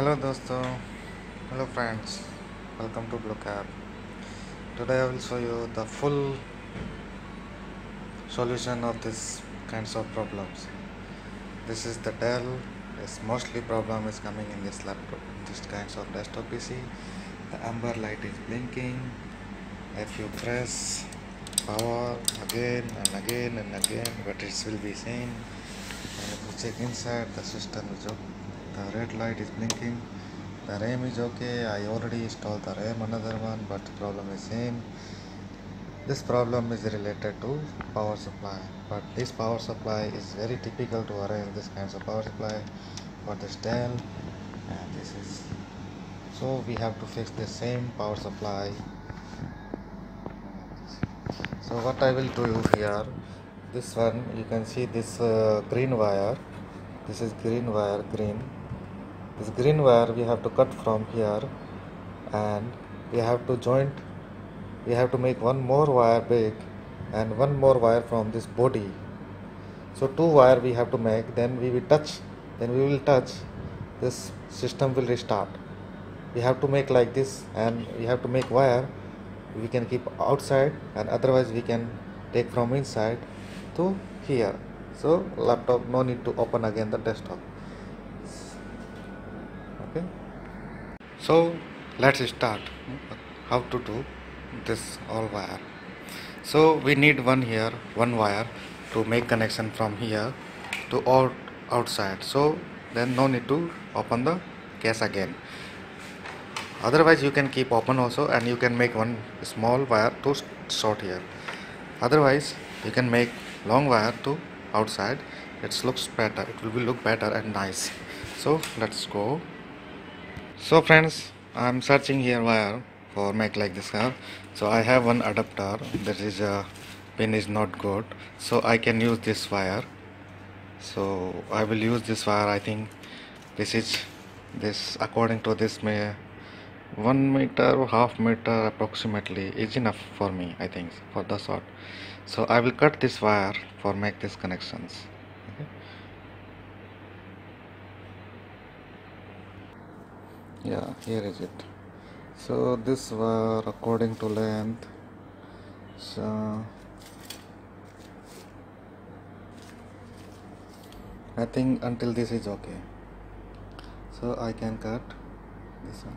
Hello dosto, hello friends, welcome to Kap. Today I will show you the full solution of this kinds of problems. This is the Dell. This mostly problem is coming in this laptop, this kinds of desktop PC. The amber light is blinking. If you press power again and again and again, but it will be same. And if you check inside, the system is okay. The red light is blinking. The RAM is okay. I already installed the RAM another one, but the problem is same. This problem is related to power supply, but this power supply is very typical to arrange this kinds of power supply for this Dell, and this is so we have to fix the same power supply. So what I will do here, this one you can see this uh, green wire. This is green wire, green. This green wire we have to cut from here, and we have to joint we have to make one more wire big and one more wire from this body. So two wire we have to make then we will touch then we will touch this system will restart. We have to make like this and we have to make wire we can keep outside and otherwise we can take from inside to here. So laptop no need to open again the desktop okay. So let's start. How to do this all wire? So we need one here one wire to make connection from here to out outside. So then no need to open the case again. Otherwise you can keep open also and you can make one small wire to short here. Otherwise you can make long wire to outside. It looks better. It will look better and nice. So let's go so friends i'm searching here wire for make like this car. So i have one adapter that is a pin is not good. So i can use this wire. So i will use this wire i think this is this according to this may one meter or half meter approximately is enough for me i think for the short so i will cut this wire for make these connections okay. Yeah here is it. So this wire according to length. So I think until this is okay. So I can cut this one.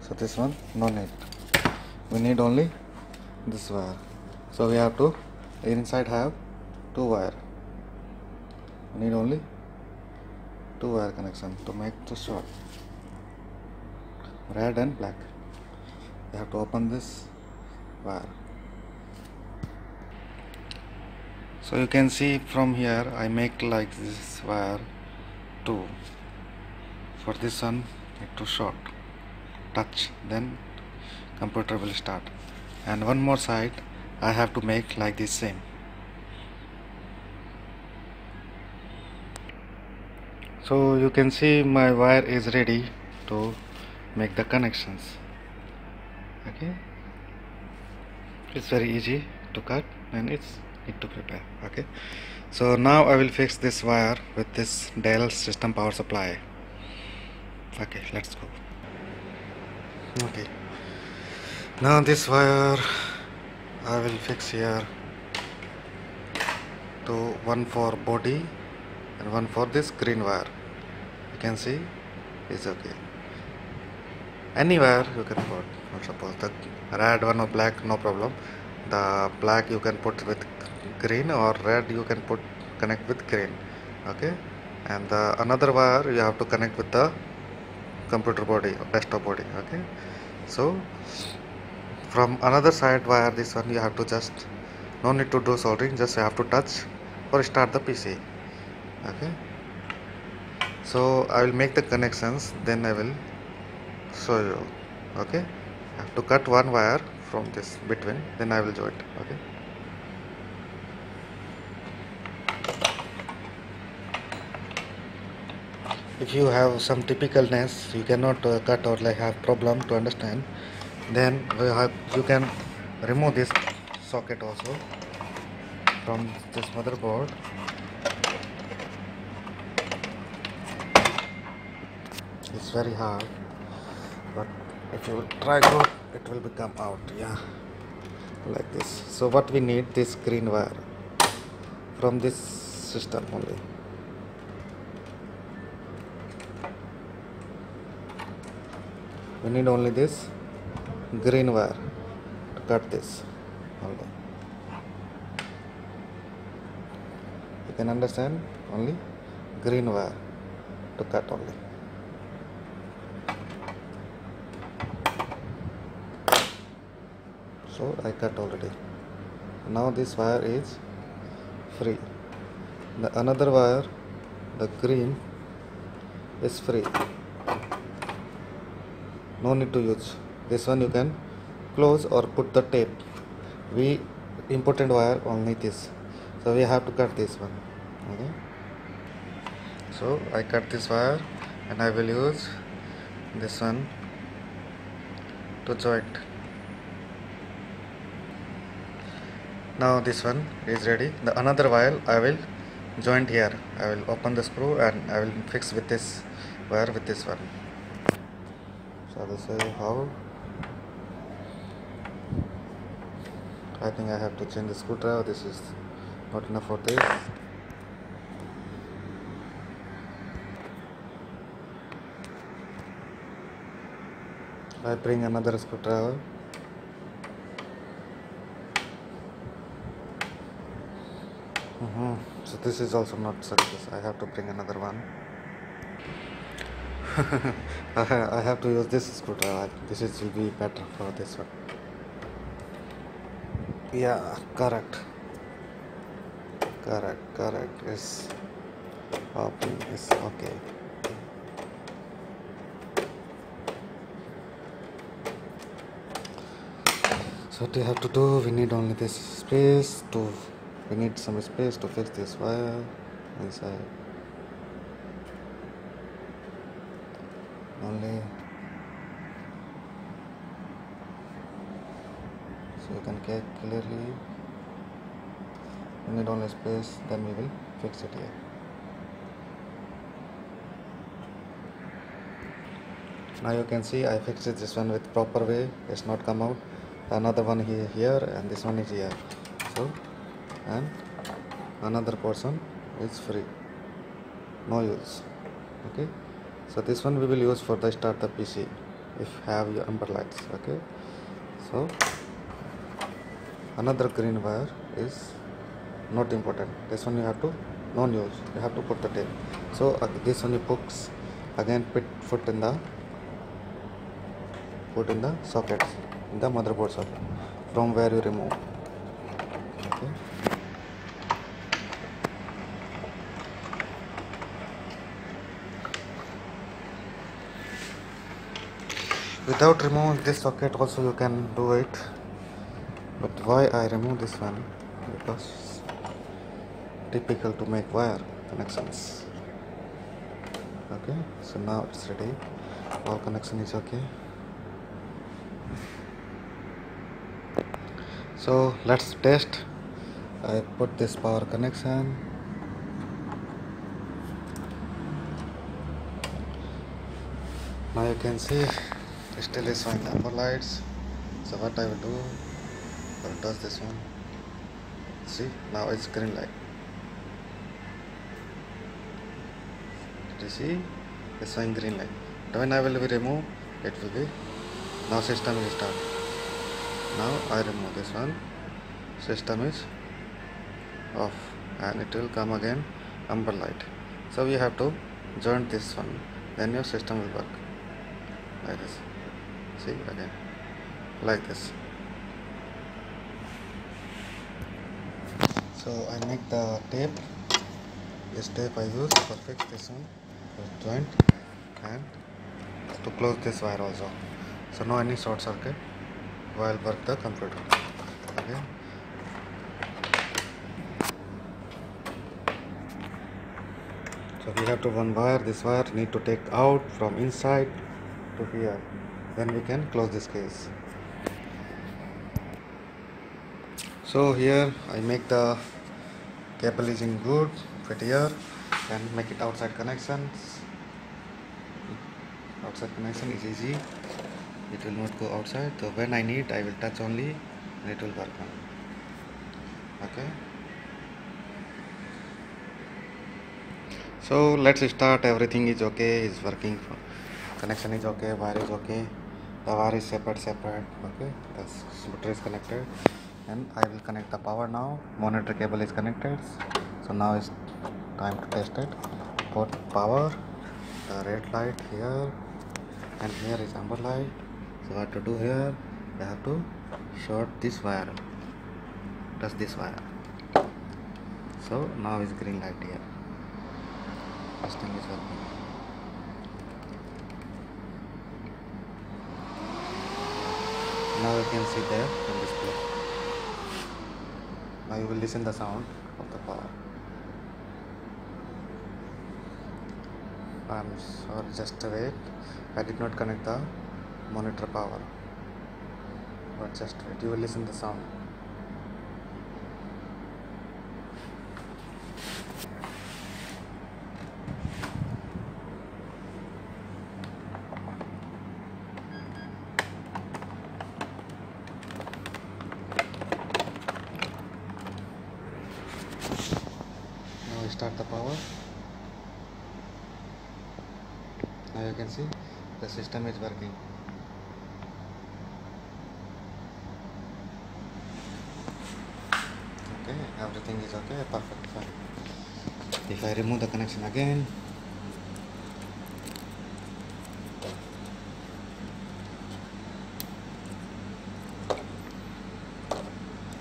So this one no need. We need only this wire. So we have to inside have two wire need only two wire connection to make the short red and black. You have to open this wire. So you can see from here I make like this wire two. For this one need to short touch then computer will start. And one more side I have to make like this same so you can see my wire is ready to make the connections. Okay? It's very easy to cut and it's need to prepare. Okay? So now I will fix this wire with this Dell system power supply. Okay let's go. Okay. Now this wire I will fix here to one for body and one for this green wire. You can see it's okay. Anywhere you can put suppose the red one or black no problem. The black you can put with green or red you can put connect with green okay? And the another wire you have to connect with the computer body or desktop body okay? So from another side wire this one you have to just no need to do soldering just you have to touch or start the PC okay. So I will make the connections then I will show you. Okay. I have to cut one wire from this between then I will join okay. If you have some typicalness you cannot uh, cut or like have problem to understand then have, you can remove this socket also from this motherboard it's very hard but if you try to it will become out yeah like this. So what we need this green wire from this system only. We need only this green wire to cut this only. You can understand? Only green wire to cut only so I cut already. Now this wire is free. The another wire the green is free. No need to use. This one you can close or put the tape. We important wire only this. So we have to cut this one. Okay. So I cut this wire and I will use this one to joint now this one is ready. The another wire I will joint here. I will open the screw and I will fix with this wire with this one. So this is how I think I have to change the screwdriver. This is not enough for this. I bring another screwdriver hmm So this is also not success. I have to bring another one. I have to use this screwdriver. This is will be better for this one. Yeah, correct. Correct, correct. Yes. Open is okay. So what we have to do, we need only this space to, we need some space to fix this wire inside. Only. So you can get clearly, we need only space, then we will fix it here. Now you can see I fixed this one with proper way, it's not come out another one here, here and this one is here so and another portion is free. No use. Okay? So this one we will use for the start the pc if have your amber lights. Okay? So another green wire is not important. This one you have to non use you have to put the tape. So uh, this one you put again put foot in the put in the sockets in the motherboard socket from where you remove okay without removing this socket also you can do it. But why I remove this one? Because typical to make wire connections okay so now it's ready. All connection is okay. So let's test. I put this power connection. Now you can see still is showing amber lights. So what I will do I will touch this one. See? Now it's green light. Did you see? It's showing green light. When I will be remove it will be. Now system will start now I remove this one. System is off. And it will come again. Amber light. So we have to join this one. Then your system will work. Like this see again like this. So I make the tape. This tape I use for fix this one for joint and to close this wire also. So no any short circuit while work the computer. Okay. So we have to one wire. This wire need to take out from inside to here then we can close this case. So here I make the cable is in good fit here and make it outside connections. Outside connection is easy. It will not go outside. So when I need I will touch only and it will work on. Okay. So let's start. Everything is okay. Is working. Connection is okay. Wire is okay the wire is separate separate. Okay the motor is connected. And I will connect the power now. Monitor cable is connected. So now it's time to test it. Put power the red light here and here is amber light. So what to do here? You have to short this wire. Touch this wire. So now is green light here. This thing is working now you can see there on display. Now you will listen the sound of the power. I'm sorry just wait. I did not connect the monitor power. But just wait you will listen the sound now we start the power now you can see the system is working. Okay everything is okay perfect fine. If I remove the connection again.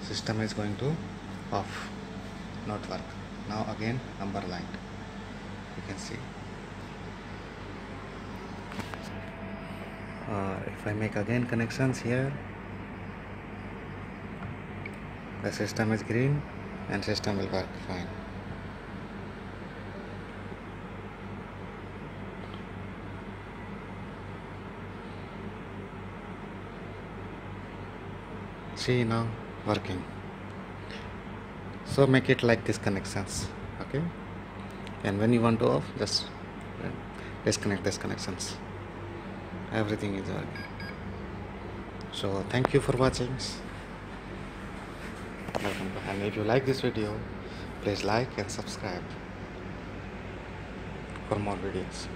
System is going to off not work. Now again amber light. You can see uh, if I make again connections here. The system is green and system will work fine. See now working. So make it like this connections okay? And when you want to off just disconnect this connections. Everything is working so thank you for watching. And if you like this video please like and subscribe for more videos